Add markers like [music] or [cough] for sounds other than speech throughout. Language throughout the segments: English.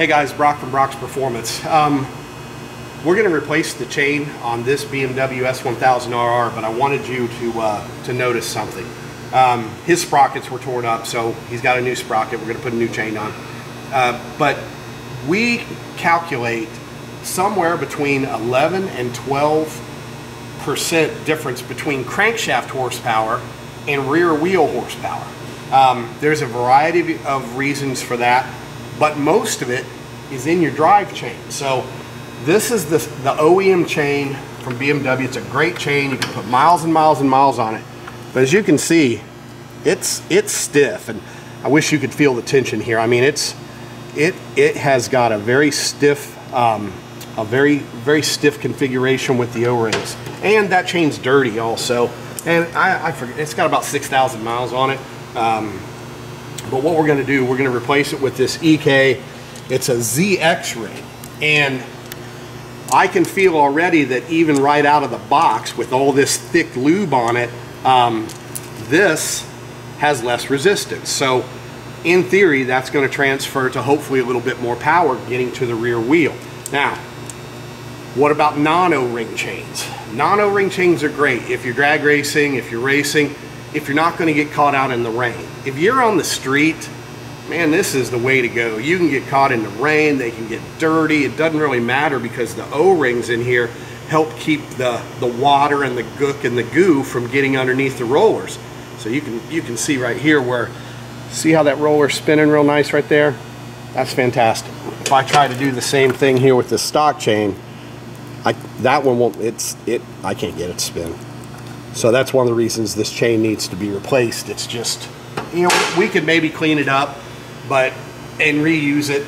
Hey guys, Brock from Brock's Performance. Um, we're going to replace the chain on this BMW S1000RR, but I wanted you to uh, to notice something. Um, his sprockets were torn up, so he's got a new sprocket. We're going to put a new chain on. Uh, but we calculate somewhere between 11 and 12 percent difference between crankshaft horsepower and rear wheel horsepower. Um, there's a variety of reasons for that but most of it is in your drive chain. So this is the, the OEM chain from BMW. It's a great chain. You can put miles and miles and miles on it. But as you can see, it's it's stiff, and I wish you could feel the tension here. I mean, it's it it has got a very stiff, um, a very very stiff configuration with the O-rings, and that chain's dirty also. And I, I forget, it's got about 6,000 miles on it. Um, but what we're going to do, we're going to replace it with this EK. It's a ZX ring. And I can feel already that even right out of the box with all this thick lube on it, um, this has less resistance. So in theory, that's going to transfer to hopefully a little bit more power getting to the rear wheel. Now, what about non-O-ring chains? Non-O-ring chains are great if you're drag racing, if you're racing, if you're not going to get caught out in the rain. If you're on the street, man, this is the way to go. You can get caught in the rain, they can get dirty. It doesn't really matter because the O-rings in here help keep the, the water and the gook and the goo from getting underneath the rollers. So you can you can see right here where, see how that roller's spinning real nice right there? That's fantastic. If I try to do the same thing here with the stock chain, I, that one won't, it's, it, I can't get it to spin. So that's one of the reasons this chain needs to be replaced. It's just, you know, we could maybe clean it up, but, and reuse it,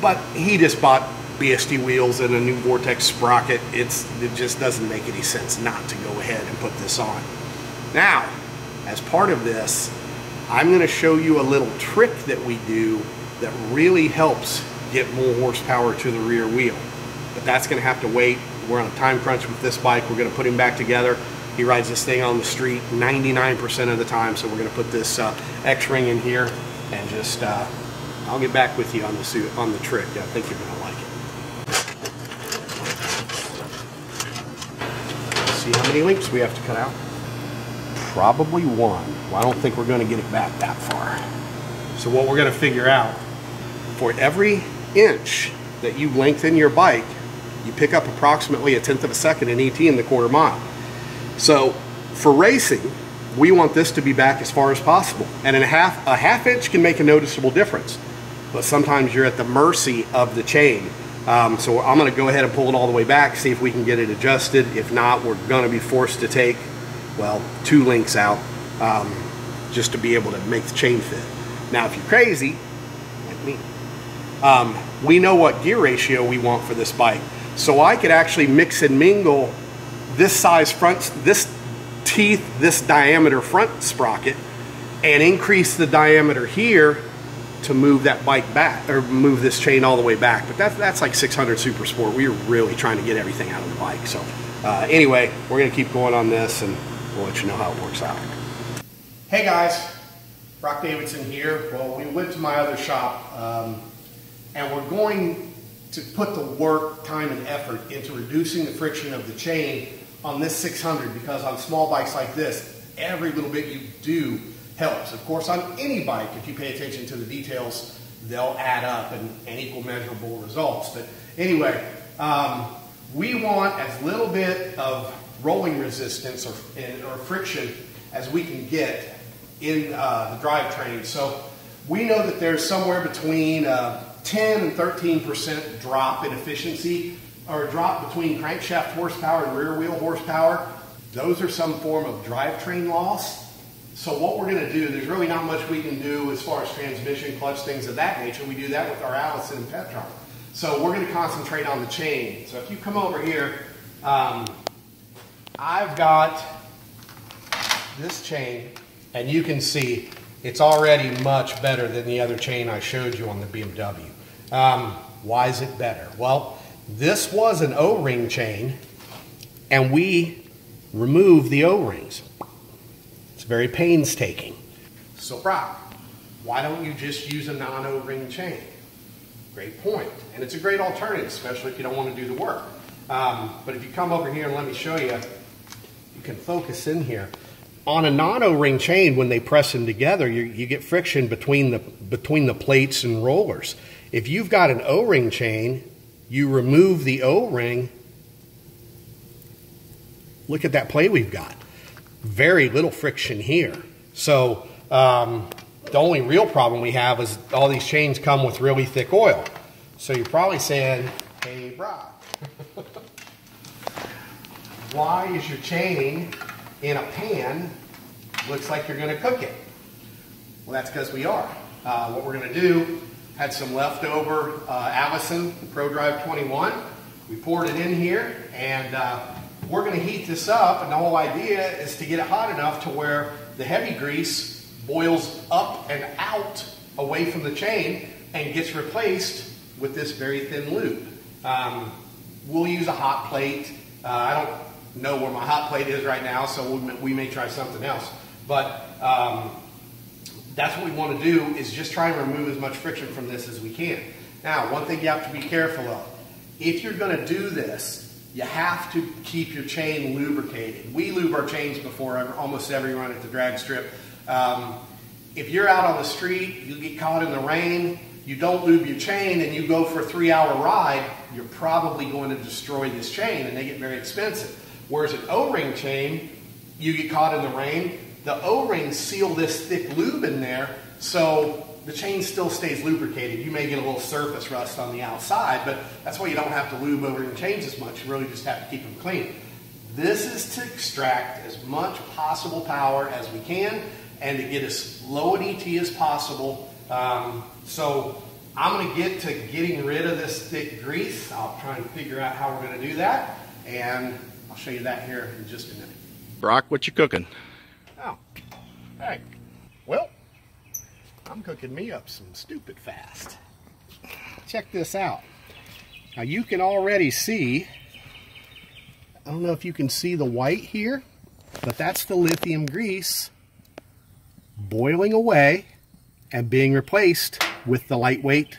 but he just bought BST wheels and a new Vortex sprocket. It's, it just doesn't make any sense not to go ahead and put this on. Now, as part of this, I'm gonna show you a little trick that we do that really helps get more horsepower to the rear wheel. But that's gonna have to wait. We're on a time crunch with this bike. We're gonna put him back together. He rides this thing on the street 99% of the time, so we're going to put this uh, X-ring in here and just, uh, I'll get back with you on the suit, on the trick. I think you're going to like it. See how many links we have to cut out? Probably one. Well, I don't think we're going to get it back that far. So what we're going to figure out, for every inch that you lengthen your bike, you pick up approximately a tenth of a second in ET in the quarter mile. So for racing, we want this to be back as far as possible. And a half, a half inch can make a noticeable difference. But sometimes you're at the mercy of the chain. Um, so I'm gonna go ahead and pull it all the way back, see if we can get it adjusted. If not, we're gonna be forced to take, well, two links out um, just to be able to make the chain fit. Now, if you're crazy, like me, um, we know what gear ratio we want for this bike. So I could actually mix and mingle this size front, this teeth, this diameter front sprocket, and increase the diameter here to move that bike back or move this chain all the way back. But that's, that's like 600 Super Sport. We are really trying to get everything out of the bike. So uh, anyway, we're gonna keep going on this and we'll let you know how it works out. Hey guys, Brock Davidson here. Well, we went to my other shop um, and we're going to put the work, time, and effort into reducing the friction of the chain on this 600 because on small bikes like this, every little bit you do helps. Of course, on any bike, if you pay attention to the details, they'll add up and, and equal measurable results. But anyway, um, we want as little bit of rolling resistance or, or friction as we can get in uh, the drivetrain. So we know that there's somewhere between uh, 10 and 13% drop in efficiency or a drop between crankshaft horsepower and rear wheel horsepower, those are some form of drivetrain loss. So what we're going to do, there's really not much we can do as far as transmission, clutch, things of that nature. We do that with our Allison and Petron. So we're going to concentrate on the chain. So if you come over here, um, I've got this chain, and you can see it's already much better than the other chain I showed you on the BMW. Um, why is it better? Well, this was an O-ring chain, and we removed the O-rings. It's very painstaking. So Brock, why don't you just use a non-O-ring chain? great point. And it's a great alternative, especially if you don't want to do the work. Um, but if you come over here and let me show you, you can focus in here. On a non-O-ring chain, when they press them together, you, you get friction between the, between the plates and rollers. If you've got an O-ring chain, you remove the O-ring, look at that plate we've got. Very little friction here. So um, the only real problem we have is all these chains come with really thick oil. So you're probably saying, hey Brock, [laughs] why is your chain in a pan looks like you're going to cook it? Well, that's because we are. Uh, what we're going to do, had some leftover uh, Allison ProDrive 21. We poured it in here, and uh, we're going to heat this up, and the whole idea is to get it hot enough to where the heavy grease boils up and out away from the chain and gets replaced with this very thin lube. Um, we'll use a hot plate. Uh, I don't know where my hot plate is right now, so we may, we may try something else. But um, that's what we want to do is just try and remove as much friction from this as we can. Now, one thing you have to be careful of. If you're going to do this, you have to keep your chain lubricated. We lube our chains before almost every run at the drag strip. Um, if you're out on the street, you get caught in the rain, you don't lube your chain and you go for a three hour ride, you're probably going to destroy this chain and they get very expensive. Whereas an O-ring chain, you get caught in the rain, the O-rings seal this thick lube in there, so the chain still stays lubricated. You may get a little surface rust on the outside, but that's why you don't have to lube O-ring chains as much. You really just have to keep them clean. This is to extract as much possible power as we can and to get as low an ET as possible. Um, so I'm going to get to getting rid of this thick grease. I'll try and figure out how we're going to do that, and I'll show you that here in just a minute. Brock, what you cooking? Oh, hey, well, I'm cooking me up some stupid fast. Check this out. Now you can already see, I don't know if you can see the white here, but that's the lithium grease boiling away and being replaced with the lightweight,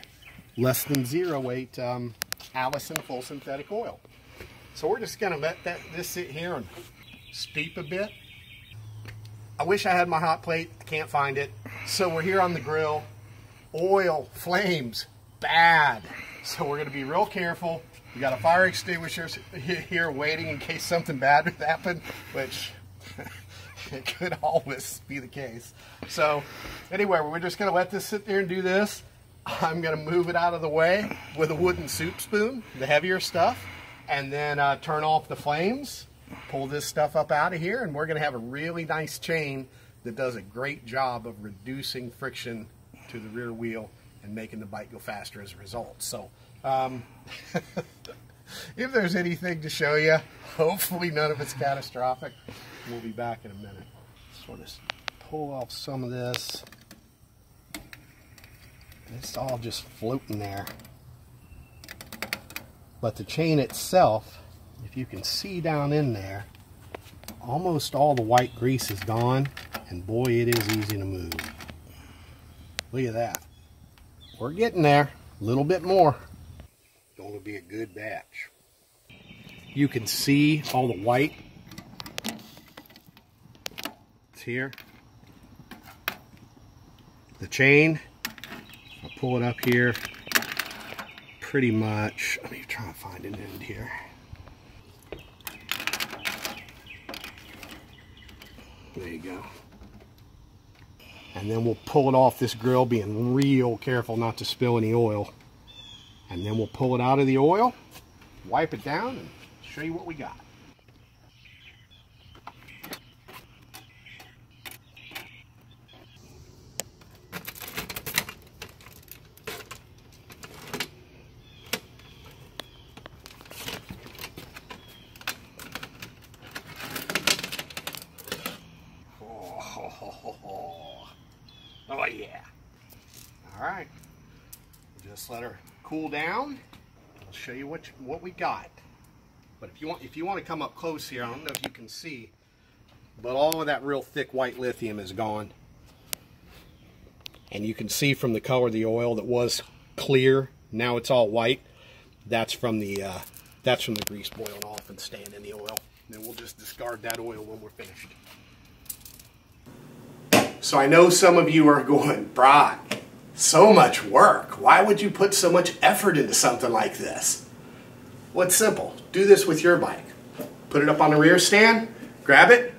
less than zero weight um, Allison full synthetic oil. So we're just gonna let that this sit here and steep a bit. I wish I had my hot plate, can't find it. So we're here on the grill. Oil, flames, bad. So we're gonna be real careful. We got a fire extinguisher here waiting in case something bad would happen, which [laughs] it could always be the case. So anyway, we're just going to let this sit there and do this. I'm going to move it out of the way with a wooden soup spoon, the heavier stuff, and then uh, turn off the flames, pull this stuff up out of here, and we're going to have a really nice chain that does a great job of reducing friction to the rear wheel and making the bike go faster as a result. So um, [laughs] if there's anything to show you, hopefully none of it's catastrophic. We'll be back in a minute. Just want to pull off some of this. It's all just floating there. But the chain itself, if you can see down in there, almost all the white grease is gone. And boy, it is easy to move. Look at that. We're getting there. A little bit more. Going to be a good batch. You can see all the white It's here. The chain, I'll pull it up here pretty much. Let me try to find an end here. There you go. And then we'll pull it off this grill, being real careful not to spill any oil. And then we'll pull it out of the oil, wipe it down, and show you what we got. Oh oh yeah. All right. Just let her cool down. I'll show you what you, what we got. But if you want if you want to come up close here, I don't know if you can see, but all of that real thick white lithium is gone. And you can see from the color of the oil that was clear Now it's all white. That's from the uh, that's from the grease boiling off and staying in the oil. Then we'll just discard that oil when we're finished. So I know some of you are going, Brock, so much work. Why would you put so much effort into something like this? Well, it's simple. Do this with your bike. Put it up on the rear stand, grab it,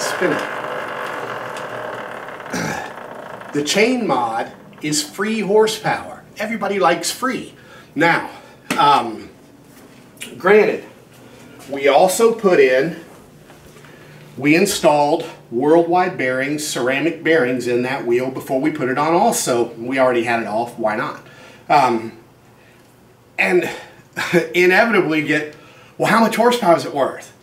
spin it. [clears throat] The chain mod is free horsepower. Everybody likes free. Now, um, granted, we also put in, we installed worldwide bearings, ceramic bearings in that wheel before we put it on also. We already had it off, why not? Um, and [laughs] inevitably get, well, how much horsepower is it worth?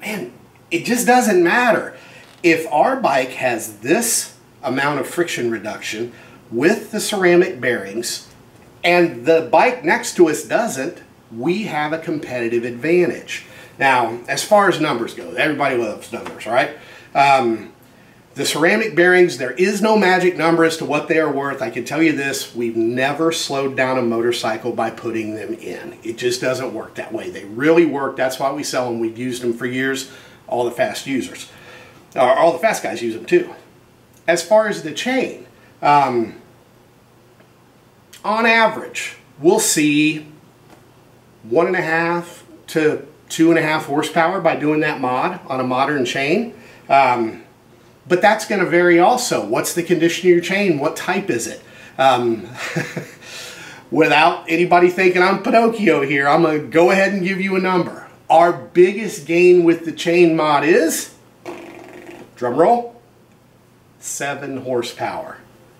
Man, it just doesn't matter. If our bike has this amount of friction reduction with the ceramic bearings and the bike next to us doesn't, we have a competitive advantage. Now, as far as numbers go, everybody loves numbers, right? Um, the ceramic bearings, there is no magic number as to what they are worth. I can tell you this, we've never slowed down a motorcycle by putting them in. It just doesn't work that way. They really work. That's why we sell them. We've used them for years. All the fast users, or all the fast guys use them too. As far as the chain, um, on average, we'll see one and a half to two and a half horsepower by doing that mod on a modern chain. Um, but that's going to vary also. What's the condition of your chain? What type is it? Um, [laughs] without anybody thinking I'm Pinocchio here, I'm going to go ahead and give you a number. Our biggest gain with the chain mod is, drum roll, 7 horsepower.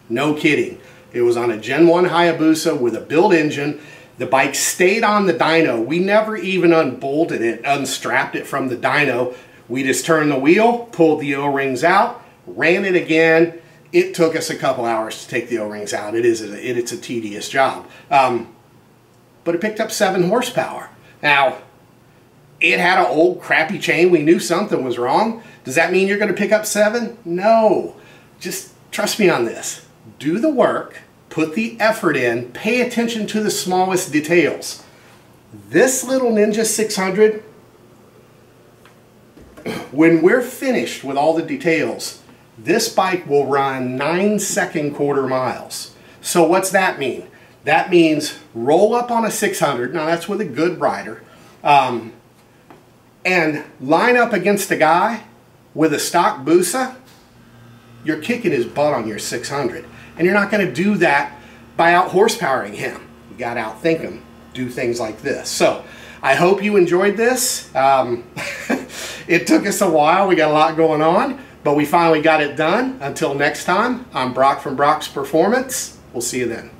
No kidding. It was on a Gen 1 Hayabusa with a built engine. The bike stayed on the dyno. We never even unbolted it, unstrapped it from the dyno. We just turned the wheel, pulled the O-rings out, ran it again. It took us a couple hours to take the O-rings out. It is a, it, it's a tedious job. Um, but it picked up 7 horsepower. Now, it had an old crappy chain. We knew something was wrong. Does that mean you're going to pick up 7? No just trust me on this. Do the work, put the effort in, pay attention to the smallest details. This little Ninja 600, when we're finished with all the details, this bike will run 9 second quarter miles. So what's that mean? That means roll up on a 600, now that's with a good rider, um, and line up against a guy with a stock Busa, you're kicking his butt on your 600. And you're not going to do that by out horsepowering him. You got to outthink him, do things like this. So I hope you enjoyed this. Um, [laughs] it took us a while. We got a lot going on, but we finally got it done. Until next time, I'm Brock from Brock's Performance. We'll see you then.